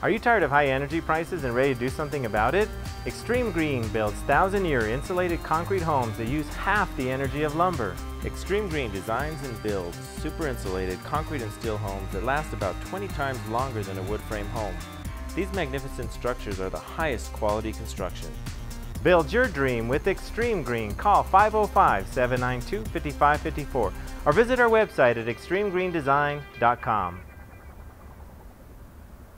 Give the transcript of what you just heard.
Are you tired of high energy prices and ready to do something about it? Extreme Green builds 1,000-year insulated concrete homes that use half the energy of lumber. Extreme Green designs and builds super insulated concrete and steel homes that last about 20 times longer than a wood frame home. These magnificent structures are the highest quality construction. Build your dream with Extreme Green. Call 505-792-5554 or visit our website at extremegreendesign.com.